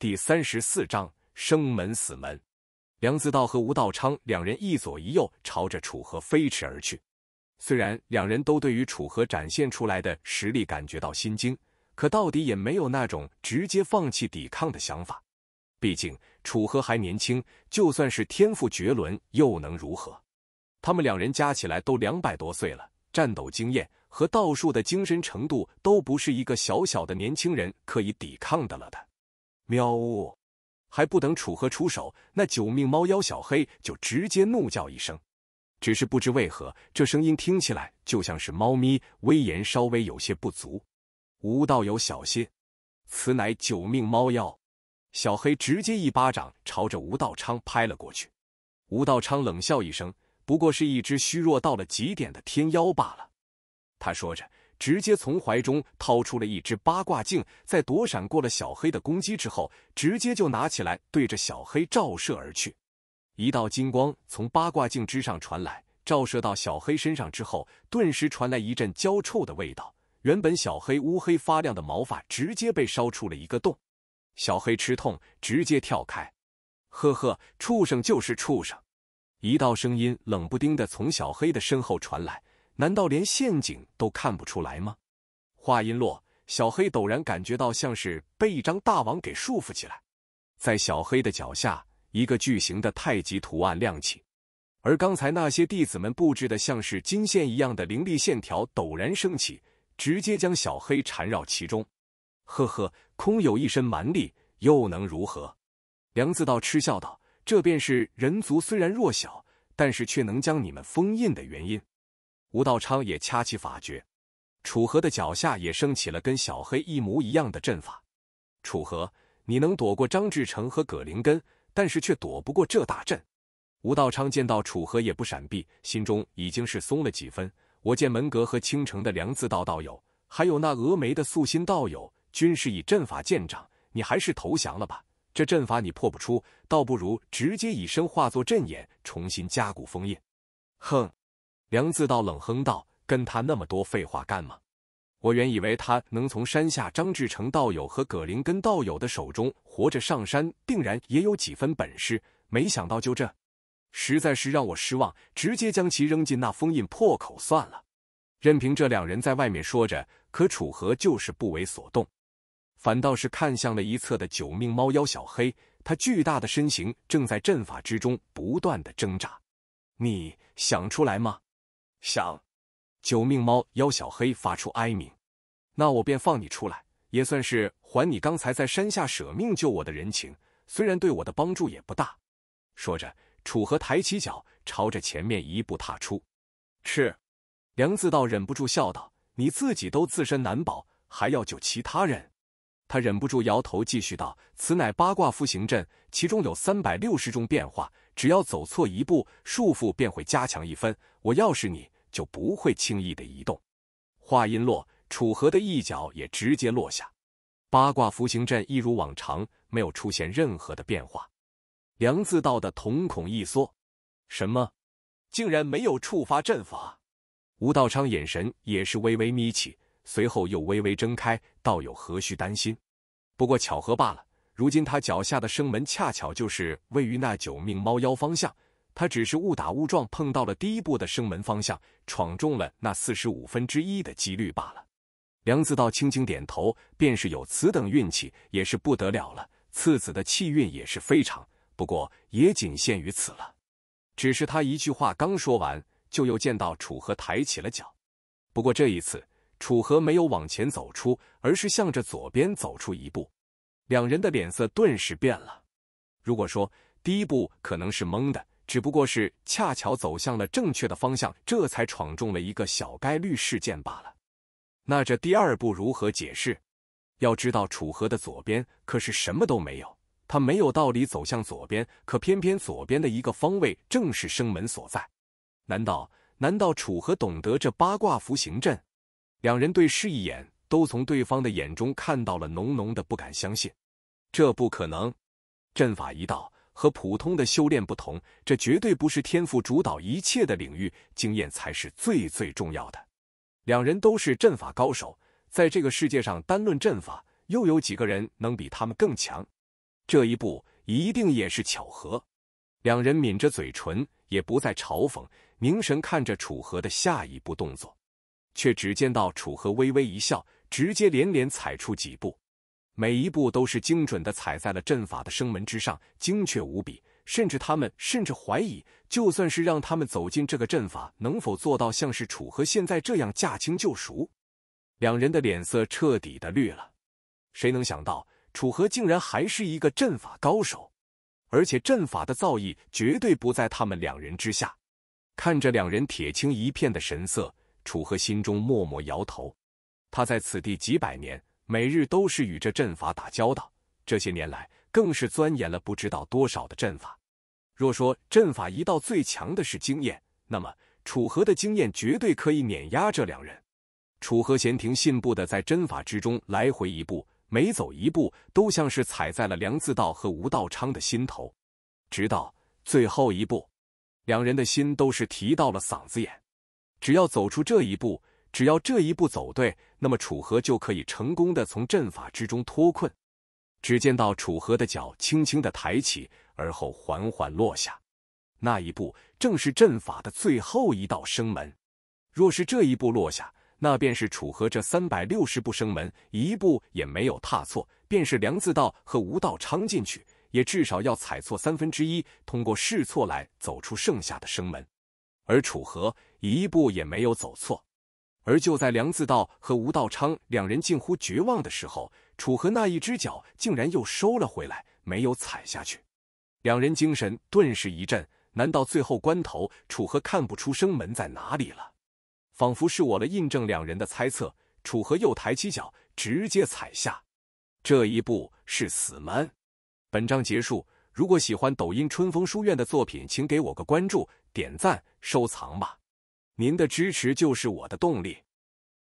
第三十四章生门死门。梁自道和吴道昌两人一左一右朝着楚河飞驰而去。虽然两人都对于楚河展现出来的实力感觉到心惊，可到底也没有那种直接放弃抵抗的想法。毕竟楚河还年轻，就算是天赋绝伦又能如何？他们两人加起来都两百多岁了，战斗经验和道术的精深程度都不是一个小小的年轻人可以抵抗的了的。喵呜！还不等楚河出手，那九命猫妖小黑就直接怒叫一声。只是不知为何，这声音听起来就像是猫咪，威严稍微有些不足。吴道友小心，此乃九命猫妖！小黑直接一巴掌朝着吴道昌拍了过去。吴道昌冷笑一声：“不过是一只虚弱到了极点的天妖罢了。”他说着。直接从怀中掏出了一只八卦镜，在躲闪过了小黑的攻击之后，直接就拿起来对着小黑照射而去。一道金光从八卦镜之上传来，照射到小黑身上之后，顿时传来一阵焦臭的味道。原本小黑乌黑发亮的毛发直接被烧出了一个洞，小黑吃痛，直接跳开。呵呵，畜生就是畜生！一道声音冷不丁的从小黑的身后传来。难道连陷阱都看不出来吗？话音落，小黑陡然感觉到像是被一张大网给束缚起来，在小黑的脚下，一个巨型的太极图案亮起，而刚才那些弟子们布置的像是金线一样的凌厉线条陡然升起，直接将小黑缠绕其中。呵呵，空有一身蛮力，又能如何？梁自道嗤笑道：“这便是人族虽然弱小，但是却能将你们封印的原因。”吴道昌也掐起法诀，楚河的脚下也升起了跟小黑一模一样的阵法。楚河，你能躲过张志成和葛灵根，但是却躲不过这大阵。吴道昌见到楚河也不闪避，心中已经是松了几分。我见门阁和青城的梁自道道友，还有那峨眉的素心道友，均是以阵法见长，你还是投降了吧。这阵法你破不出，倒不如直接以身化作阵眼，重新加固封印。哼。梁自道冷哼道：“跟他那么多废话干嘛？我原以为他能从山下张志成道友和葛灵根道友的手中活着上山，定然也有几分本事。没想到就这，实在是让我失望。直接将其扔进那封印破口算了。任凭这两人在外面说着，可楚河就是不为所动，反倒是看向了一侧的九命猫妖小黑。他巨大的身形正在阵法之中不断的挣扎。你想出来吗？”想，九命猫妖小黑发出哀鸣，那我便放你出来，也算是还你刚才在山下舍命救我的人情，虽然对我的帮助也不大。说着，楚河抬起脚，朝着前面一步踏出。是，梁自道忍不住笑道：“你自己都自身难保，还要救其他人？”他忍不住摇头，继续道：“此乃八卦符行阵，其中有三百六十种变化。”只要走错一步，束缚便会加强一分。我要是你，就不会轻易的移动。话音落，楚河的一脚也直接落下。八卦符行阵一如往常，没有出现任何的变化。梁自道的瞳孔一缩，什么？竟然没有触发阵法？吴道昌眼神也是微微眯起，随后又微微睁开，倒有何须担心？不过巧合罢了。如今他脚下的生门恰巧就是位于那九命猫妖方向，他只是误打误撞碰到了第一步的生门方向，闯中了那四十五分之一的几率罢了。梁子道轻轻点头，便是有此等运气也是不得了了。次子的气运也是非常，不过也仅限于此了。只是他一句话刚说完，就又见到楚河抬起了脚，不过这一次楚河没有往前走出，而是向着左边走出一步。两人的脸色顿时变了。如果说第一步可能是蒙的，只不过是恰巧走向了正确的方向，这才闯中了一个小概率事件罢了。那这第二步如何解释？要知道楚河的左边可是什么都没有，他没有道理走向左边，可偏偏左边的一个方位正是生门所在。难道难道楚河懂得这八卦符行阵？两人对视一眼，都从对方的眼中看到了浓浓的不敢相信。这不可能！阵法一道和普通的修炼不同，这绝对不是天赋主导一切的领域，经验才是最最重要的。两人都是阵法高手，在这个世界上单论阵法，又有几个人能比他们更强？这一步一定也是巧合。两人抿着嘴唇，也不再嘲讽，凝神看着楚河的下一步动作。却只见到楚河微微一笑，直接连连踩出几步，每一步都是精准的踩在了阵法的生门之上，精确无比。甚至他们甚至怀疑，就算是让他们走进这个阵法，能否做到像是楚河现在这样驾轻就熟？两人的脸色彻底的绿了。谁能想到，楚河竟然还是一个阵法高手，而且阵法的造诣绝对不在他们两人之下。看着两人铁青一片的神色，楚河心中默默摇头。他在此地几百年，每日都是与这阵法打交道，这些年来更是钻研了不知道多少的阵法。若说阵法一道最强的是经验，那么楚河的经验绝对可以碾压这两人。楚河闲庭信步的在阵法之中来回一步，每走一步都像是踩在了梁自道和吴道昌的心头，直到最后一步，两人的心都是提到了嗓子眼。只要走出这一步，只要这一步走对，那么楚河就可以成功的从阵法之中脱困。只见到楚河的脚轻轻的抬起。而后缓缓落下，那一步正是阵法的最后一道生门。若是这一步落下，那便是楚河这三百六十步生门一步也没有踏错。便是梁自道和吴道昌进去，也至少要踩错三分之一，通过试错来走出剩下的生门。而楚河一步也没有走错。而就在梁自道和吴道昌两人近乎绝望的时候，楚河那一只脚竟然又收了回来，没有踩下去。两人精神顿时一振，难道最后关头楚河看不出生门在哪里了？仿佛是我了，印证两人的猜测。楚河又抬起脚，直接踩下，这一步是死门。本章结束。如果喜欢抖音春风书院的作品，请给我个关注、点赞、收藏吧，您的支持就是我的动力。